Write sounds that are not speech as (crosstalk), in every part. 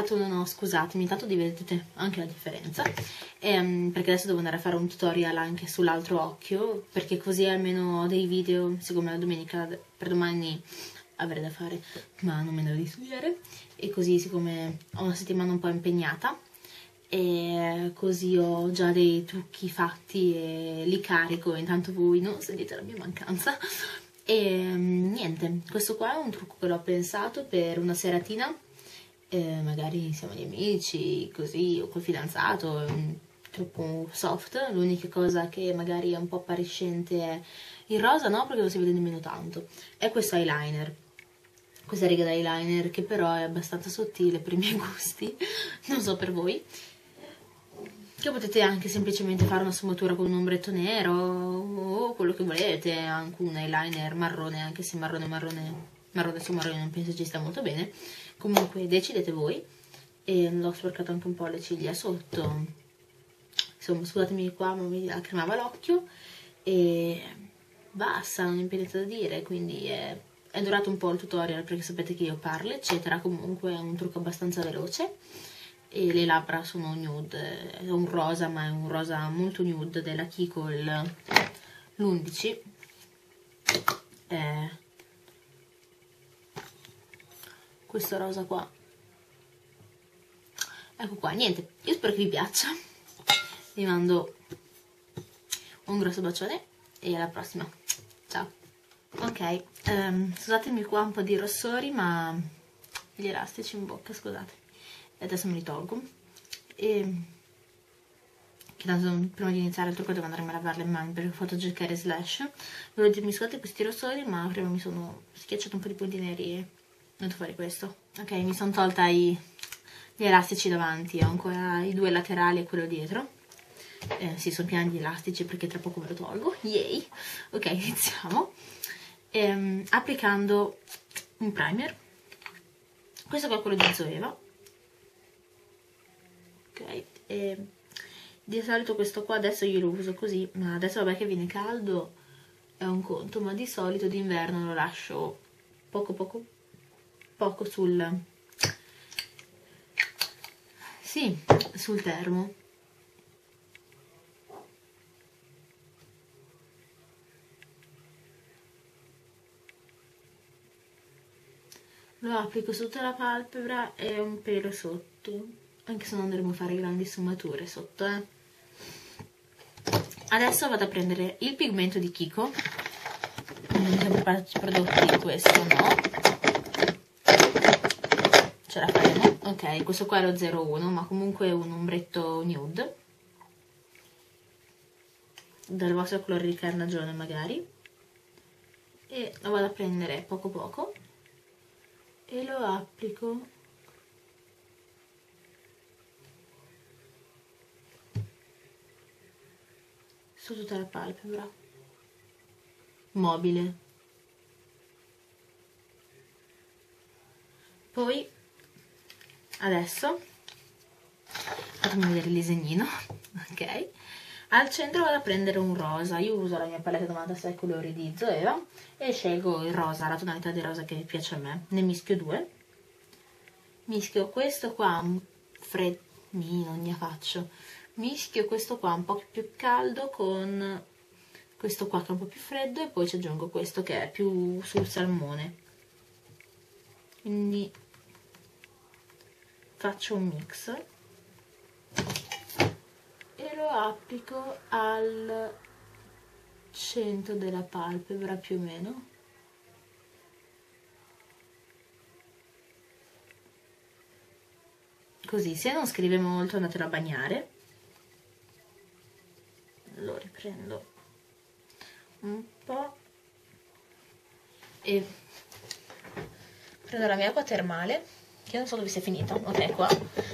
fatto no, scusatemi, intanto vedete anche la differenza. Ehm, perché adesso devo andare a fare un tutorial anche sull'altro occhio, perché così almeno ho dei video, siccome la domenica per domani avrei da fare, ma non me ne devo di studiare. E così siccome ho una settimana un po' impegnata, e così ho già dei trucchi fatti e li carico, intanto voi non sentite la mia mancanza. E niente, questo qua è un trucco che l'ho pensato per una seratina eh, magari insieme agli amici, così, o col fidanzato, troppo soft. L'unica cosa che magari è un po' appariscente è il rosa, no, perché non si vede nemmeno tanto. È questo eyeliner. Questa riga d'eyeliner che però è abbastanza sottile per i miei (laughs) gusti, non so per voi. Che potete anche semplicemente fare una sfumatura con un ombretto nero o quello che volete, anche un eyeliner marrone, anche se marrone marrone, marrone su marrone non penso ci sta molto bene comunque decidete voi. E l'ho sporcato anche un po' le ciglia sotto. Insomma scusatemi qua ma mi lacrimava l'occhio. E basta non mi impedite da dire quindi è, è durato un po' il tutorial perché sapete che io parlo eccetera. Comunque è un trucco abbastanza veloce. E le labbra sono nude è un rosa ma è un rosa molto nude della Kiko l'11 eh, questo rosa qua. Ecco qua niente io spero che vi piaccia. Vi mando un grosso bacione e alla prossima. Ciao. Ok um, scusatemi qua un po' di rossori ma gli elastici in bocca scusate. Adesso me li tolgo. E che tanto prima di iniziare il trucco devo andarmi a lavare le mani perché ho fatto giocare slash. Volevo dirmi scusate questi rossori ma prima mi sono schiacciato un po' di punti neri devo fare questo. Ok mi sono tolta i, gli elastici davanti. Ho ancora i due laterali e quello dietro. Eh, sì sono pieni di elastici perché tra poco me lo tolgo. Yay! Ok (laughs) iniziamo. Ehm, applicando un primer. Questo qua è quello di Zoeva. Ok e di solito questo qua adesso io lo uso così ma adesso vabbè che viene caldo è un conto ma di solito d'inverno lo lascio poco poco poco sul sì, sul termo. Lo applico sotto la palpebra e un pelo sotto anche se non andremo a fare grandi sfumature sotto eh. adesso vado a prendere il pigmento di Kiko. Non abbiamo preparato i prodotti questo no ce la faremo ok questo qua è lo 01 ma comunque un ombretto nude. Del vostro colore di carnagione magari. E lo vado a prendere poco poco. E lo applico. Su tutta la palpebra. Mobile. Poi adesso fatemi vedere il disegnino (laughs) ok? Al centro vado a prendere un rosa. Io uso la mia palette 96 colori di Zoeva e scelgo il rosa la tonalità di rosa che piace a me. Ne mischio due. Mischio questo qua freddino ne faccio mischio questo qua un po' più caldo con questo qua che è un po' più freddo e poi ci aggiungo questo che è più sul salmone. Quindi faccio un mix e lo applico al centro della palpebra più o meno. Così se non scrive molto andatelo a bagnare. Lo riprendo un po' e prendo la mia acqua termale che non so dove sia finita. Ok qua.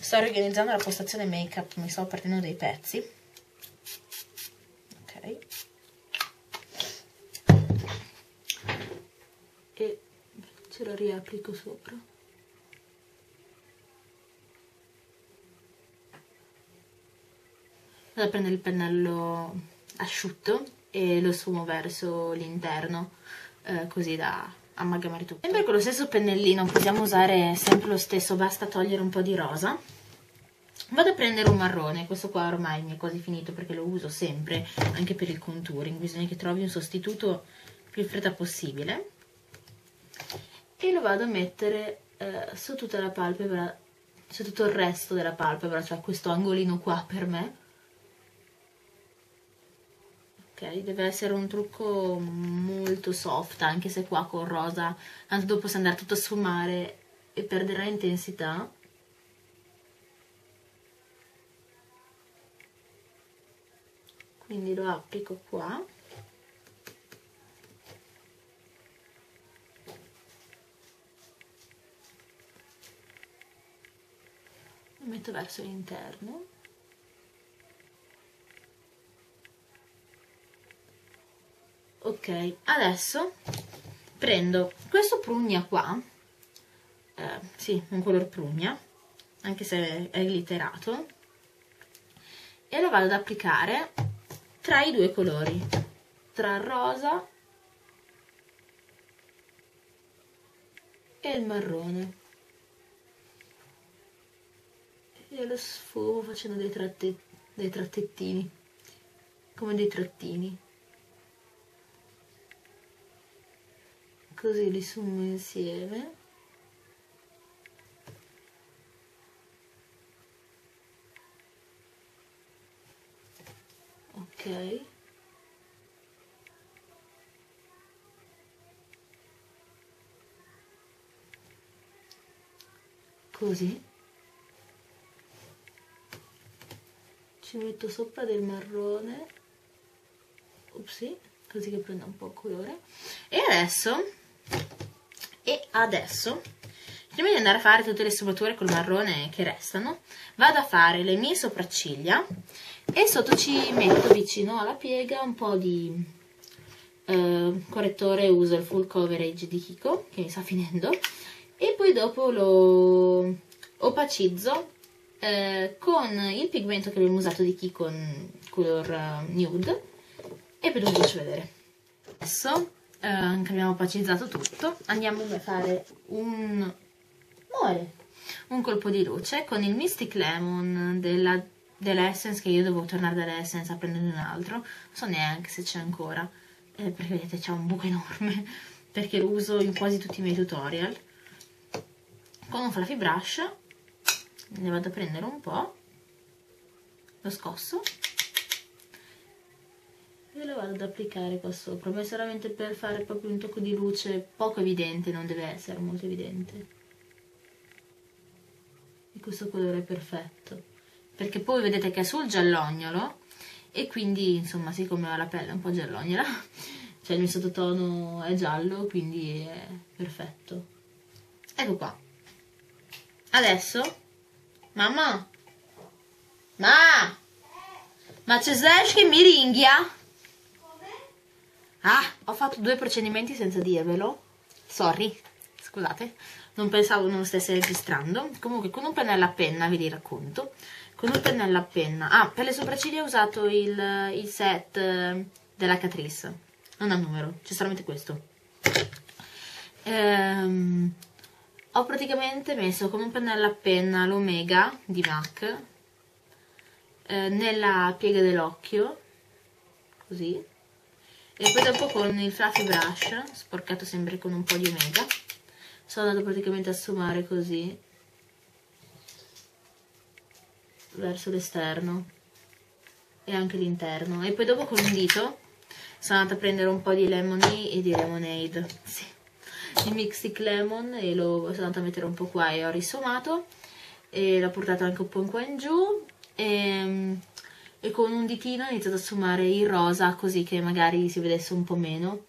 Sto riorganizzando la postazione make up mi sto partendo dei pezzi. Ok. E ce lo riapplico sopra. Vado a prendere il pennello asciutto e lo sfumo verso l'interno eh, così da amalgamare tutto. Sempre con lo stesso pennellino possiamo usare sempre lo stesso basta togliere un po' di rosa. Vado a prendere un marrone questo qua ormai mi è quasi finito perché lo uso sempre anche per il contouring bisogna che trovi un sostituto più in fretta possibile. E lo vado a mettere eh, su tutta la palpebra su tutto il resto della palpebra cioè questo angolino qua per me ok deve essere un trucco molto soft anche se qua con rosa tanto dopo si andrà tutto a sfumare e perderà intensità. Quindi lo applico qua. Lo metto verso l'interno ok adesso prendo questo prugna qua. Eh, sì un color prugna anche se è glitterato. E lo vado ad applicare tra i due colori tra il rosa e il marrone. E lo sfumo facendo dei, tratte, dei trattettini come dei trattini così li sumo insieme. Ok. Così. Ci metto sopra del marrone. Upsi, così che prenda un po' colore. E adesso adesso prima di andare a fare tutte le sfumature col marrone che restano vado a fare le mie sopracciglia e sotto ci metto vicino alla piega un po' di eh, correttore uso il full coverage di Kiko che mi sta finendo e poi dopo lo opacizzo eh, con il pigmento che abbiamo usato di Kiko color uh, nude e poi lo faccio vedere. Adesso eh, abbiamo opacizzato tutto. Andiamo a fare un muore. Un colpo di luce con il Mystic Lemon della, dell'Essence che io devo tornare dall'Essence a prendere un altro. Non so neanche se c'è ancora. Eh, perché vedete c'è un buco enorme (laughs) perché lo uso in quasi tutti i miei tutorial. Con un fluffy brush ne vado a prendere un po' lo scosso e lo vado ad applicare qua sopra ma è solamente per fare proprio un tocco di luce poco evidente non deve essere molto evidente. E questo colore è perfetto. Perché poi vedete che è sul giallognolo e quindi insomma siccome ho la pelle un po' giallognola (laughs) cioè il mio sottotono è giallo quindi è perfetto. Ecco qua. Adesso mamma? Ma? Ma c'è Slash che mi ringhia Ah, ho fatto due procedimenti senza dirvelo. Sorry, scusate, non pensavo non stesse registrando. Comunque, con un pennello a penna, vi racconto. Con un pennello a penna. Ah, per le sopracciglia ho usato il, il set eh, della Catrice. Non ha numero, c'è solamente questo. Ehm, ho praticamente messo con un pennello a penna l'Omega di MAC eh, nella piega dell'occhio, così e poi dopo con il fluffy brush sporcato sempre con un po' di omega sono andato praticamente a sfumare così verso l'esterno e anche l'interno e poi dopo con un dito sono andata a prendere un po' di lemony e di lemonade (laughs) sì. il mixtic lemon e lo sono andata a mettere un po' qua e ho risumato e l'ho portato anche un po' qua in giù e e con un ditino ho iniziato a sfumare il rosa così che magari si vedesse un po' meno.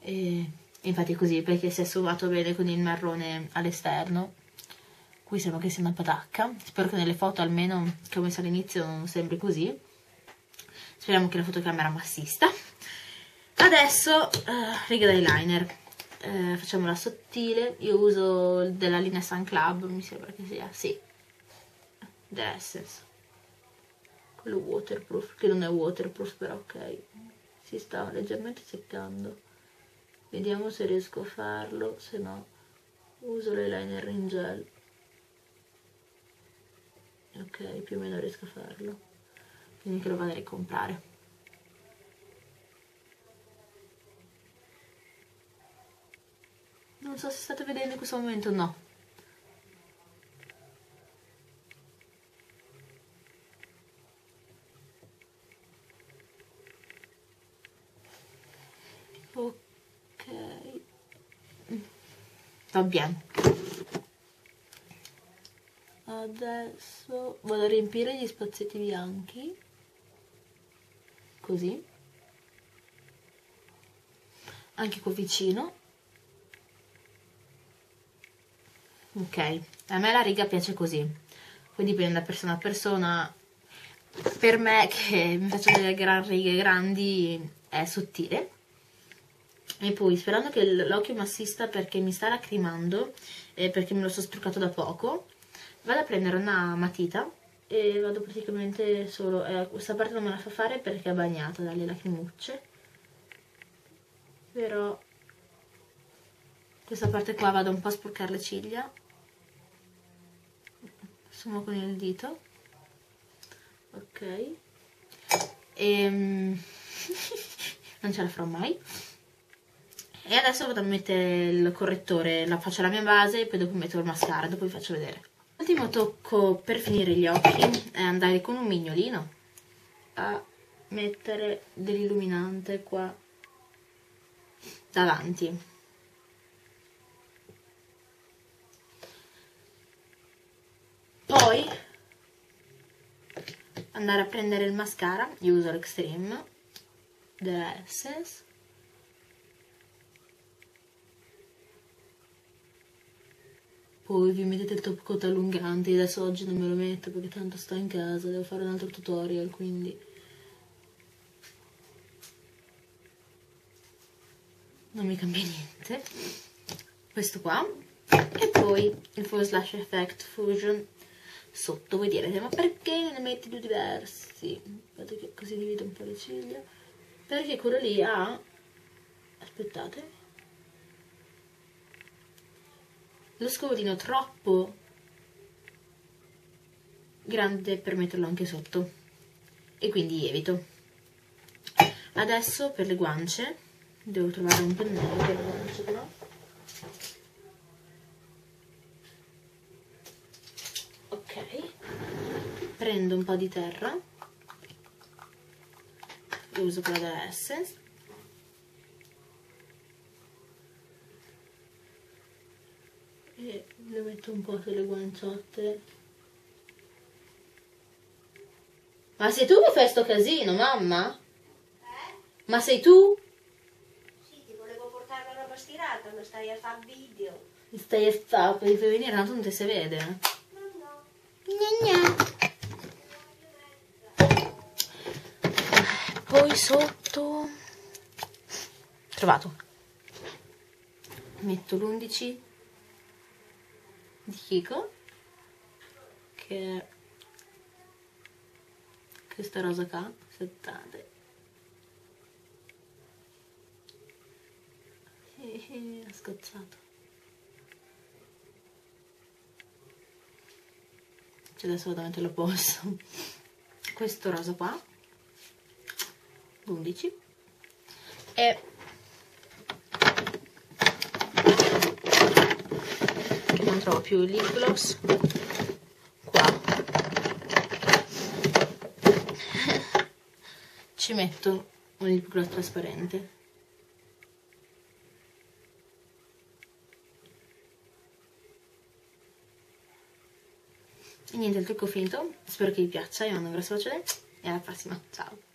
E infatti così perché si è sfumato bene con il marrone all'esterno. Qui sembra che sia una patacca spero che nelle foto almeno che ho messo all'inizio non sembri così. Speriamo che la fotocamera massista adesso uh, riga d'eyeliner. Uh, facciamola sottile. Io uso della linea Sun Club mi sembra che sia sì. The Essence quello waterproof che non è waterproof però ok si sta leggermente seccando. Vediamo se riesco a farlo se no uso l'eyeliner in gel. Ok più o meno riesco a farlo. Quindi che lo vado a ricomprare. Non so se state vedendo in questo momento no ok bene adesso vado a riempire gli spazietti bianchi. Così. Anche qua vicino. Ok a me la riga piace così. Poi dipende da persona a persona. Per me che mi faccio delle gran righe grandi è sottile e poi sperando che l'occhio mi assista perché mi sta lacrimando e perché me lo sono struccato da poco vado a prendere una matita e vado praticamente solo. Eh, questa parte non me la fa fare perché è bagnata dalle lacrimucce. Però questa parte qua vado un po' a sporcare le ciglia. Assumo con il dito. Ok. E ehm, (laughs) non ce la farò mai e adesso vado a mettere il correttore la faccio la mia base e poi dopo metto il mascara dopo vi faccio vedere L'ultimo tocco per finire gli occhi è andare con un mignolino a mettere dell'illuminante qua davanti. Poi andare a prendere il mascara, io uso l'Extreme della Essence poi vi mettete il top coat allungante adesso oggi non me lo metto perché tanto sto in casa devo fare un altro tutorial quindi. Non mi cambia niente. Questo qua. E poi il Full Slash Effect Fusion. Sotto voi direte ma perché ne metti due diversi? Aspetta che così divido un po' le ciglia. Perché quello lì ha aspettate lo scovino troppo grande per metterlo anche sotto. E quindi evito. Adesso per le guance devo trovare un pennello per le guance però. Ok. Prendo un po' di terra. Uso quella della Essence e le metto un po' sulle guanciotte ma sei tu che fai sto casino mamma? Eh? ma sei tu? Sì, ti volevo portare la roba stirata, lo stai a fare video. stai a fare devi venire tanto non ti si vede No, no. Gna gna. poi sotto trovato metto l'11 di Kiko che è questa rosa qua settate e e ha scocciato. Cioè adesso metterlo a posto questo rosa qua l'11 e non trovo più il lip gloss qua. Ci metto un lip gloss trasparente. E niente il trucco finito. Spero che vi piaccia io mando un grosso bacione e alla prossima. Ciao